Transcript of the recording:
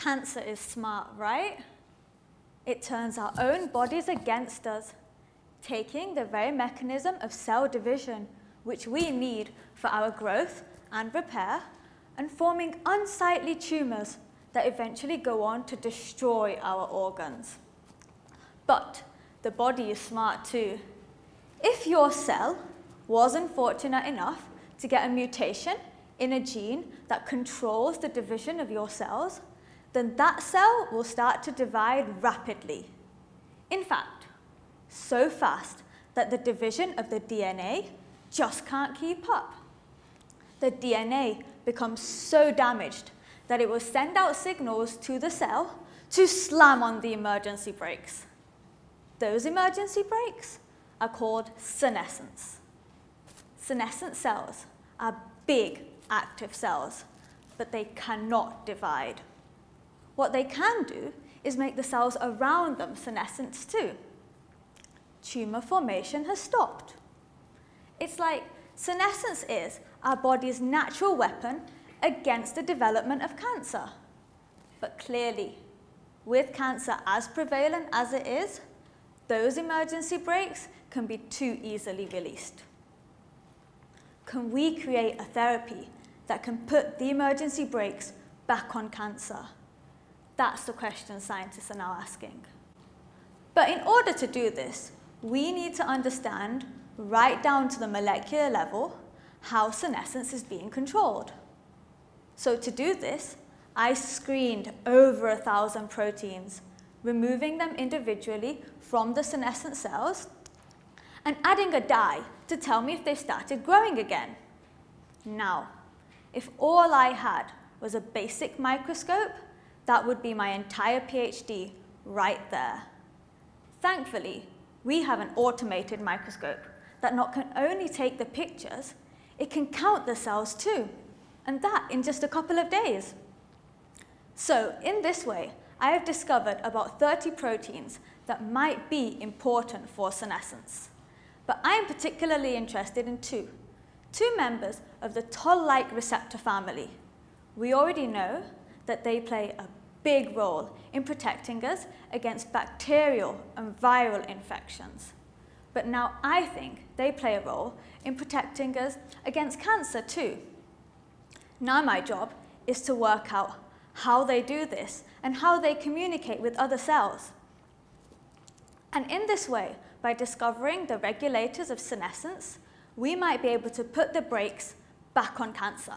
Cancer is smart, right? It turns our own bodies against us, taking the very mechanism of cell division, which we need for our growth and repair, and forming unsightly tumours that eventually go on to destroy our organs. But the body is smart too. If your cell wasn't fortunate enough to get a mutation in a gene that controls the division of your cells, then that cell will start to divide rapidly. In fact, so fast that the division of the DNA just can't keep up. The DNA becomes so damaged that it will send out signals to the cell to slam on the emergency brakes. Those emergency brakes are called senescence. Senescent cells are big active cells, but they cannot divide. What they can do is make the cells around them senescent too. Tumor formation has stopped. It's like senescence is our body's natural weapon against the development of cancer. But clearly, with cancer as prevalent as it is, those emergency brakes can be too easily released. Can we create a therapy that can put the emergency brakes back on cancer? That's the question scientists are now asking. But in order to do this, we need to understand, right down to the molecular level, how senescence is being controlled. So to do this, I screened over a thousand proteins, removing them individually from the senescent cells and adding a dye to tell me if they started growing again. Now, if all I had was a basic microscope, that would be my entire PhD right there. Thankfully, we have an automated microscope that not can only take the pictures, it can count the cells too, and that in just a couple of days. So in this way, I have discovered about 30 proteins that might be important for senescence. But I am particularly interested in two, two members of the toll-like receptor family. We already know that they play a big role in protecting us against bacterial and viral infections. But now I think they play a role in protecting us against cancer too. Now my job is to work out how they do this and how they communicate with other cells. And in this way, by discovering the regulators of senescence, we might be able to put the brakes back on cancer.